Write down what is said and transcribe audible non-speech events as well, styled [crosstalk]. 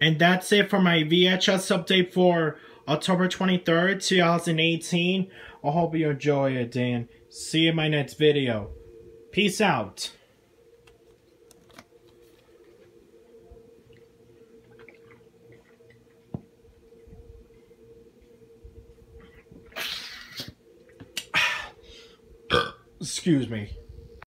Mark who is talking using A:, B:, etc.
A: And that's it for my VHS update for October 23rd, 2018. I hope you enjoy it, and see you in my next video. Peace out. [sighs] Excuse me.